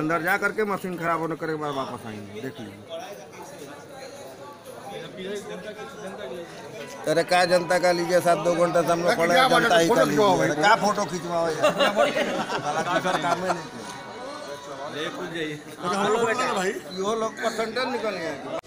अंदर जा करके मशीन खराब होने करके बाद वापस आएँगे। देख लीजिए। अरे क्या जनता का लीजिए साहब दो घंटा से हम लोग पड़े जनता ही का लीजिए। क्या फ़ोटो खिंचवाओ यार? साला तो यो लोग परसेंटेज निकल गए